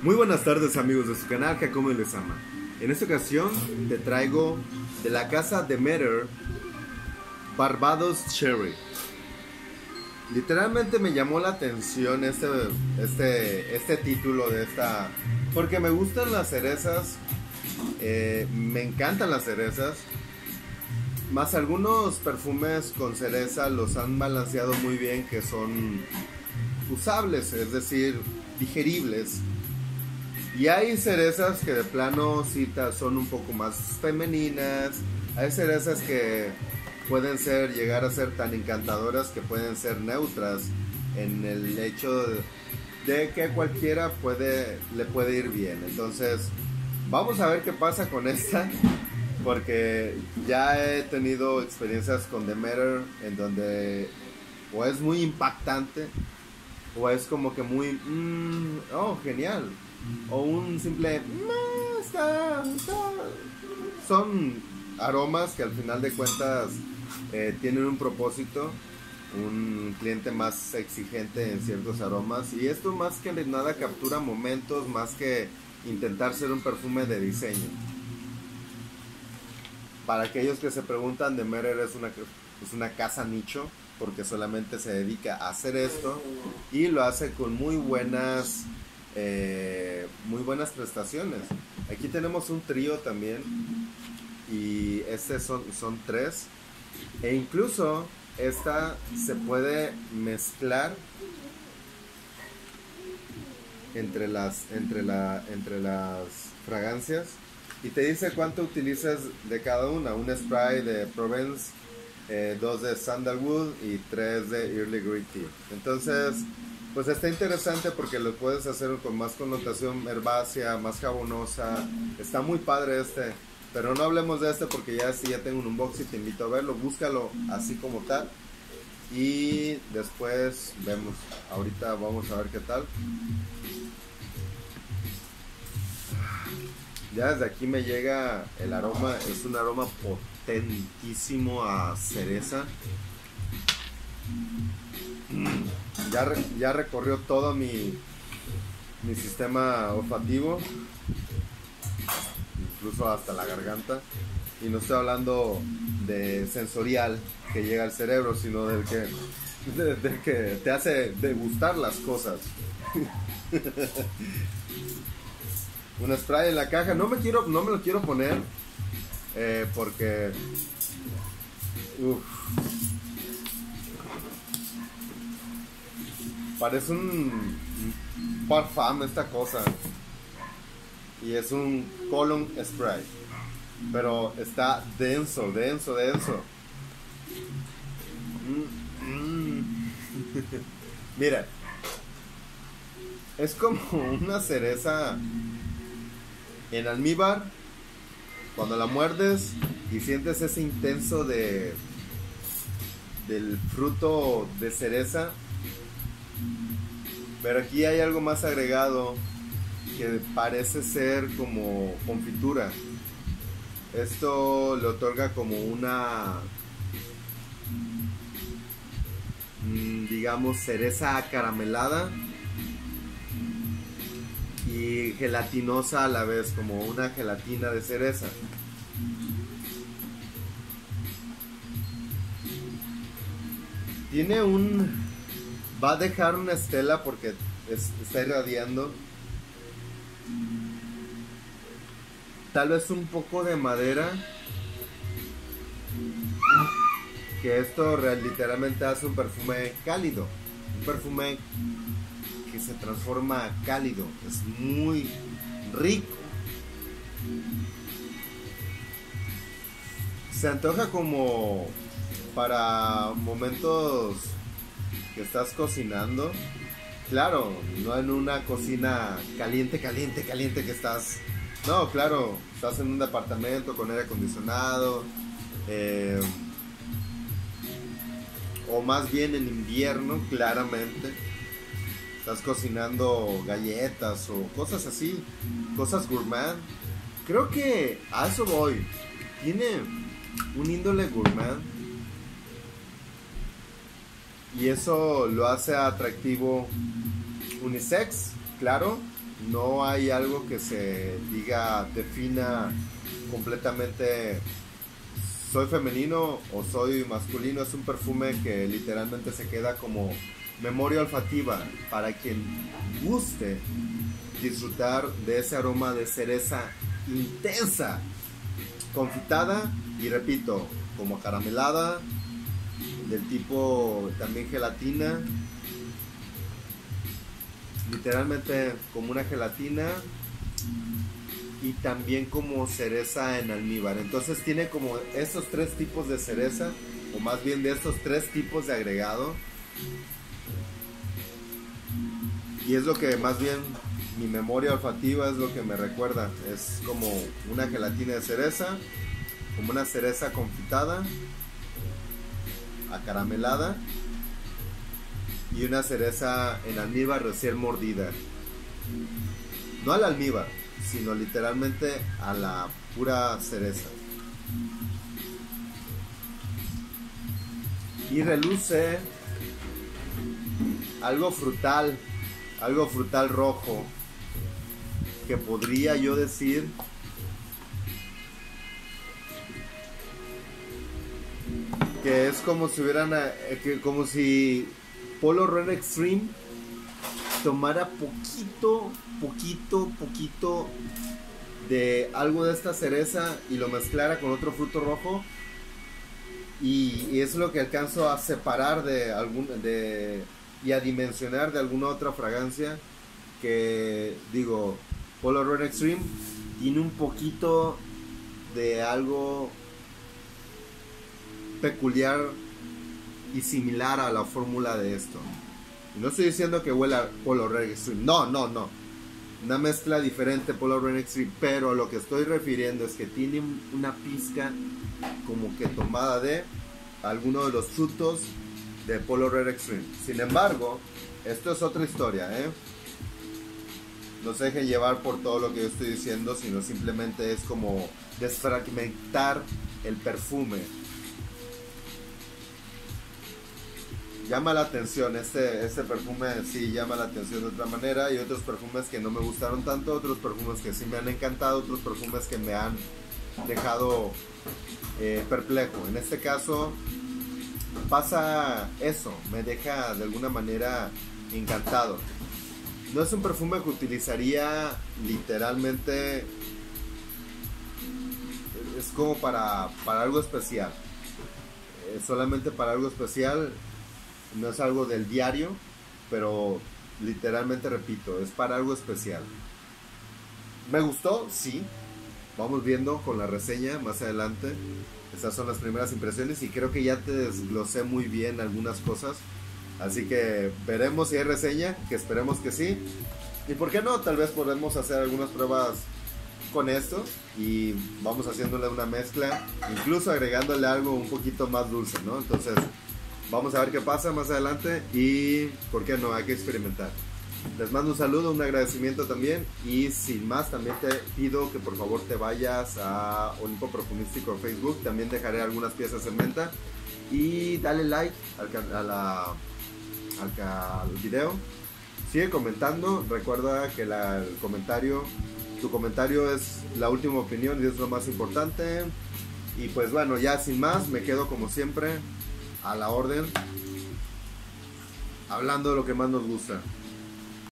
Muy buenas tardes amigos de su canal Jacome les ama. En esta ocasión te traigo de la casa de Metter Barbados Cherry. Literalmente me llamó la atención este, este, este título de esta... Porque me gustan las cerezas, eh, me encantan las cerezas. Más algunos perfumes con cereza los han balanceado muy bien que son usables, es decir, digeribles. Y hay cerezas que de plano cita son un poco más femeninas. Hay cerezas que pueden ser, llegar a ser tan encantadoras que pueden ser neutras en el hecho de, que cualquiera puede, le puede ir bien. Entonces, vamos a ver qué pasa con esta. Porque ya he tenido experiencias con Demeter en donde o es muy impactante o es como que muy, mm, oh, genial. O un simple, Son aromas que al final de cuentas eh, tienen un propósito, un cliente más exigente en ciertos aromas. Y esto más que nada captura momentos, más que intentar ser un perfume de diseño. Para aquellos que se preguntan, de Merer es una, es una casa nicho porque solamente se dedica a hacer esto y lo hace con muy buenas eh, muy buenas prestaciones. Aquí tenemos un trío también y este son, son tres. E incluso esta se puede mezclar entre las entre la entre las fragancias y te dice cuánto utilizas de cada una. Un spray de Provence eh, dos de Sandalwood y tres de Early Green Tea. Entonces, pues está interesante porque lo puedes hacer con más connotación herbácea, más jabonosa. Está muy padre este. Pero no hablemos de este porque ya sí ya tengo un unboxing, te invito a verlo, búscalo así como tal. Y después vemos. Ahorita vamos a ver qué tal. Ya desde aquí me llega el aroma, es un aroma potentísimo a cereza. Mm, ya, ya recorrió todo mi, mi sistema olfativo, incluso hasta la garganta. Y no estoy hablando de sensorial que llega al cerebro, sino del que, del que te hace degustar las cosas. un spray en la caja. No me quiero, no me lo quiero poner eh, porque uf, parece un parfum esta cosa y es un colon spray, pero está denso, denso, denso. Mm, mm. Mira, es como una cereza en almíbar, cuando la muerdes y sientes ese intenso de del fruto de cereza, pero aquí hay algo más agregado que parece ser como confitura. Esto le otorga como una, mm, digamos, cereza acaramelada y gelatinosa a la vez, como una gelatina de cereza. Tiene un... Va a dejar una estela porque está irradiando. Tal vez un poco de madera. Que esto literalmente hace un perfume cálido. Un perfume que se transforma cálido, es muy rico. Se antoja como para momentos estás cocinando. Claro, no en una cocina caliente, caliente, caliente que estás. No, claro, estás en un departamento con aire acondicionado. Eh, o más bien en invierno, claramente estás cocinando galletas o cosas así, cosas gourmet. Creo que a eso voy. Tiene un índole gourmet y eso lo hace atractivo unisex, claro, no hay algo que se diga, defina completamente soy femenino o soy masculino. Es un perfume que literalmente se queda como memoria olfativa para quien guste disfrutar de ese aroma de cereza intensa, confitada y repito, como caramelada, del tipo también gelatina, literalmente como una gelatina y también como cereza en almíbar. Entonces tiene como estos tres tipos de cereza, o más bien de estos tres tipos de agregado. Y es lo que más bien mi memoria olfativa es lo que me recuerda. Es como una gelatina de cereza, como una cereza confitada, acaramelada y una cereza en almíbar recién mordida. No al almíbar, sino literalmente a la pura cereza. Y reluce algo frutal, algo frutal rojo, que podría yo decir que es como si hubieran, eh, como si Polo Red Extreme tomara poquito, poquito, poquito de algo de esta cereza y lo mezclara con otro fruto rojo. Y, es lo que alcanzo a separar de algún de y a dimensionar de alguna otra fragancia que digo Polo Red Extreme tiene un poquito de algo peculiar y similar a la fórmula de esto. no estoy diciendo que huela Polo Red Extreme. No, no, no. Una mezcla diferente Polo Red Extreme. Pero lo que estoy refiriendo es que tiene una pizca como que tomada de alguno de los frutos de Polo Red Extreme. Sin embargo, esto es otra historia, ¿eh? No se dejen llevar por todo lo que yo estoy diciendo, sino simplemente es como desfragmentar el perfume llama la atención. Este, este perfume sí llama la atención de otra manera. Y otros perfumes que no me gustaron tanto, otros perfumes que sí me han encantado, otros perfumes que me han dejado eh, perplejo. En este caso pasa eso, me deja de alguna manera encantado. No es un perfume que utilizaría literalmente, es como para, para algo especial. solamente para algo especial no es algo del diario, pero literalmente repito, es para algo especial. ¿Me gustó? Sí. Vamos viendo con la reseña más adelante. Estas son las primeras impresiones y creo que ya te desglosé muy bien algunas cosas. Así que veremos si hay reseña, que esperemos que sí. Y por qué no, tal vez podemos hacer algunas pruebas con esto y vamos haciéndole una mezcla, incluso agregándole algo un poquito más dulce, ¿no? Entonces, Vamos a ver qué pasa más adelante y, ¿por qué no? Hay que experimentar. Les mando un saludo, un agradecimiento también y sin más también te pido que por favor te vayas a Olimpo Profumístico en Facebook, también dejaré algunas piezas en venta y dale like al, al, video. Sigue comentando, recuerda que el comentario, tu comentario es la última opinión y es lo más importante. Y pues bueno, ya sin más, me quedo como siempre a la orden, hablando de lo que más nos gusta.